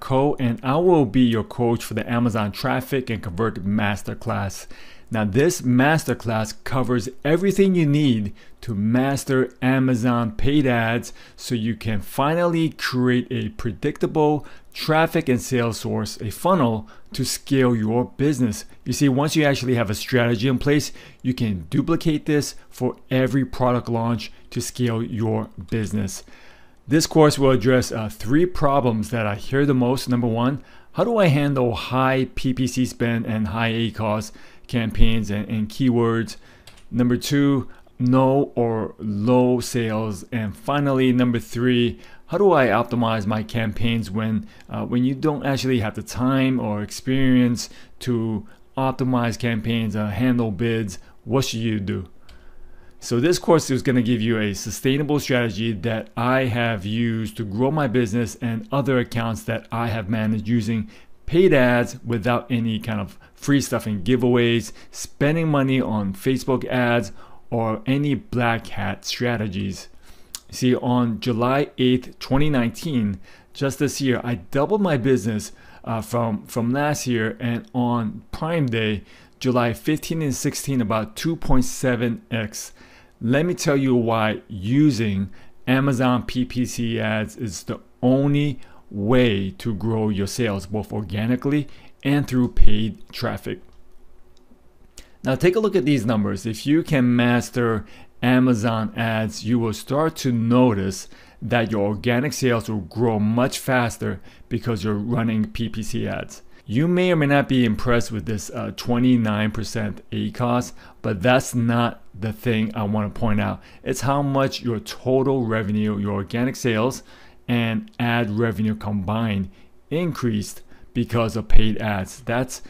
Co, and I will be your coach for the Amazon Traffic and Convert Masterclass. Now, this masterclass covers everything you need to master Amazon paid ads so you can finally create a predictable traffic and sales source, a funnel to scale your business. You see, once you actually have a strategy in place, you can duplicate this for every product launch to scale your business. This course will address uh, three problems that I hear the most. Number one, how do I handle high PPC spend and high ACOS campaigns and, and keywords? Number two, no or low sales. And finally, number three, how do I optimize my campaigns when uh, when you don't actually have the time or experience to optimize campaigns, uh, handle bids? What should you do? So this course is going to give you a sustainable strategy that I have used to grow my business and other accounts that I have managed using paid ads without any kind of free stuff and giveaways, spending money on Facebook ads or any black hat strategies. See, on July 8th, 2019, just this year, I doubled my business uh, from, from last year, and on Prime Day, July 15 and 16, about 2.7x. Let me tell you why using Amazon PPC ads is the only way to grow your sales, both organically and through paid traffic. Now, take a look at these numbers. If you can master Amazon ads, you will start to notice that your organic sales will grow much faster because you're running PPC ads. You may or may not be impressed with this uh, 29% ACOS, but that's not the thing I want to point out. It's how much your total revenue, your organic sales, and ad revenue combined increased because of paid ads. That's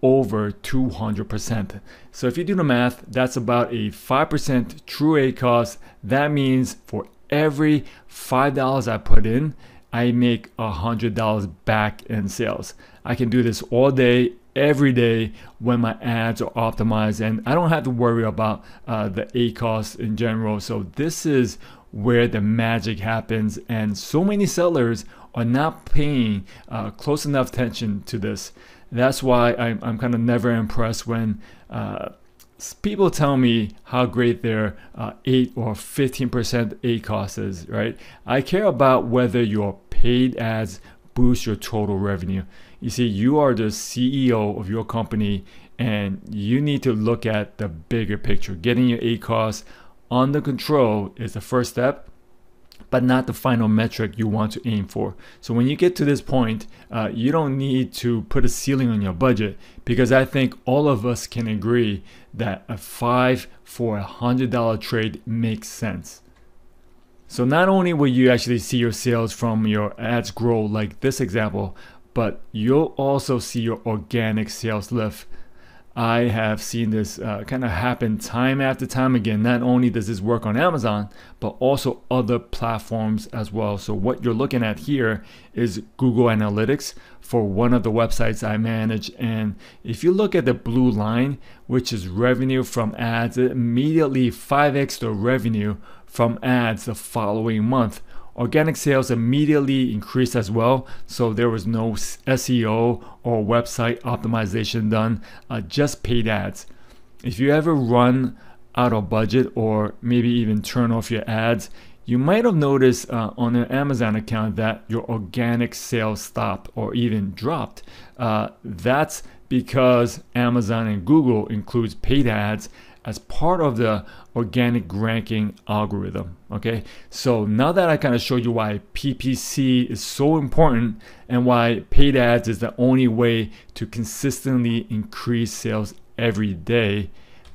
over 200%. So if you do the math, that's about a 5% true ACOS. That means for every $5 I put in, I make $100 back in sales. I can do this all day, every day when my ads are optimized, and I don't have to worry about uh, the ACOS in general. So this is where the magic happens, and so many sellers are not paying uh, close enough attention to this. That's why I'm, I'm kind of never impressed when uh, people tell me how great their uh, 8 or 15% ACOS is, right? I care about whether your paid ads boost your total revenue. You see, you are the CEO of your company and you need to look at the bigger picture. Getting your ACOS under control is the first step but not the final metric you want to aim for. So when you get to this point, uh, you don't need to put a ceiling on your budget because I think all of us can agree that a five for a hundred dollar trade makes sense. So not only will you actually see your sales from your ads grow like this example, but you'll also see your organic sales lift I have seen this uh, kind of happen time after time again. Not only does this work on Amazon, but also other platforms as well. So, what you're looking at here is Google Analytics for one of the websites I manage. And if you look at the blue line, which is revenue from ads, it immediately 5x the revenue from ads the following month. Organic sales immediately increased as well, so there was no SEO or website optimization done, uh, just paid ads. If you ever run out of budget or maybe even turn off your ads, you might have noticed uh, on an Amazon account that your organic sales stopped or even dropped. Uh, that's because Amazon and Google includes paid ads as part of the organic ranking algorithm. Okay, so now that I kind of showed you why PPC is so important and why paid ads is the only way to consistently increase sales every day,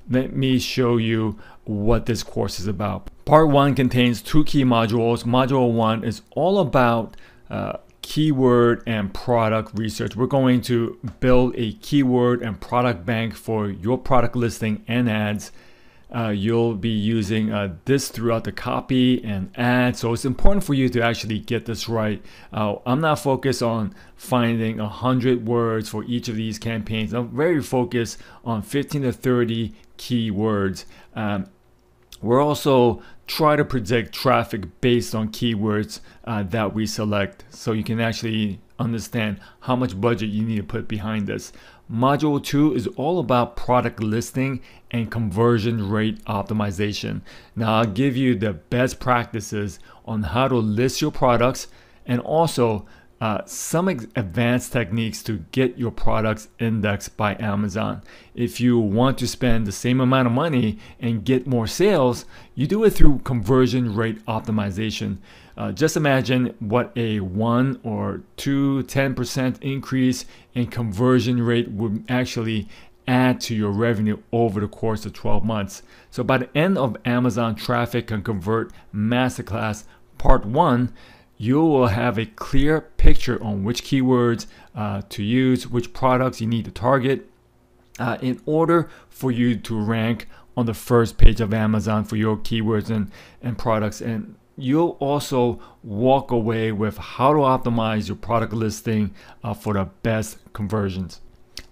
let me show you what this course is about. Part one contains two key modules. Module one is all about uh, keyword and product research. We're going to build a keyword and product bank for your product listing and ads. Uh, you'll be using uh, this throughout the copy and ads. So it's important for you to actually get this right. Uh, I'm not focused on finding 100 words for each of these campaigns. I'm very focused on 15 to 30 keywords. Um, we're also try to predict traffic based on keywords uh, that we select. So you can actually understand how much budget you need to put behind this. Module 2 is all about product listing and conversion rate optimization. Now, I'll give you the best practices on how to list your products and also uh, some advanced techniques to get your products indexed by Amazon. If you want to spend the same amount of money and get more sales, you do it through conversion rate optimization. Uh, just imagine what a 1 or 2, 10% increase in conversion rate would actually add to your revenue over the course of 12 months. So by the end of Amazon Traffic and Convert Masterclass Part 1, you will have a clear picture on which keywords uh, to use, which products you need to target uh, in order for you to rank on the first page of Amazon for your keywords and, and products. And you'll also walk away with how to optimize your product listing uh, for the best conversions.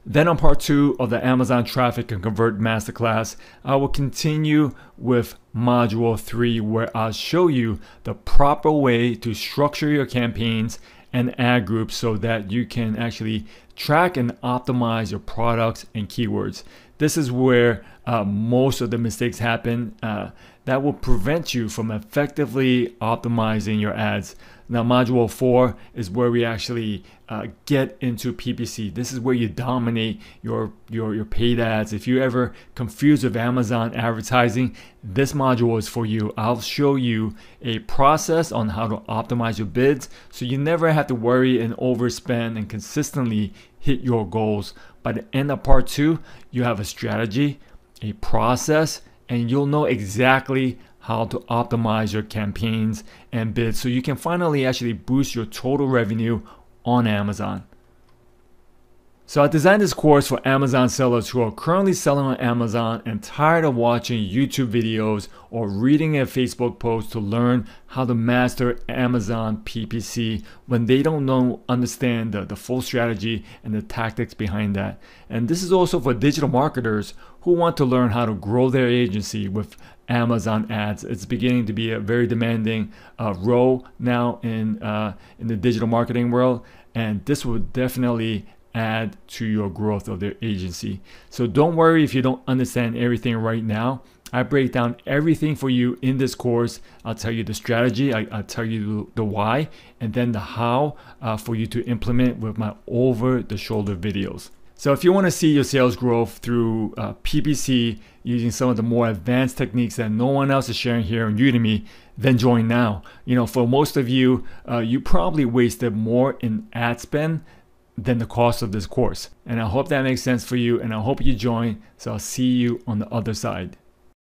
Then on part two of the Amazon Traffic and Convert Masterclass, I will continue with module three where I'll show you the proper way to structure your campaigns and ad groups so that you can actually track and optimize your products and keywords. This is where uh, most of the mistakes happen uh, that will prevent you from effectively optimizing your ads. Now, module four is where we actually uh, get into PPC. This is where you dominate your, your, your paid ads. If you're ever confused with Amazon advertising, this module is for you. I'll show you a process on how to optimize your bids so you never have to worry and overspend and consistently hit your goals. By the end of part two, you have a strategy, a process, and you'll know exactly how to optimize your campaigns and bids so you can finally actually boost your total revenue on Amazon. So I designed this course for Amazon sellers who are currently selling on Amazon and tired of watching YouTube videos or reading a Facebook post to learn how to master Amazon PPC when they don't know understand the, the full strategy and the tactics behind that. And this is also for digital marketers who want to learn how to grow their agency with Amazon ads. It's beginning to be a very demanding uh, role now in uh, in the digital marketing world, and this will definitely add to your growth of their agency. So don't worry if you don't understand everything right now. I break down everything for you in this course. I'll tell you the strategy, I, will tell you the why, and then the how uh, for you to implement with my over the shoulder videos. So if you want to see your sales growth through uh, PPC using some of the more advanced techniques that no one else is sharing here on Udemy, then join now. You know, for most of you, uh, you probably wasted more in ad spend than the cost of this course. And I hope that makes sense for you and I hope you join. So I'll see you on the other side.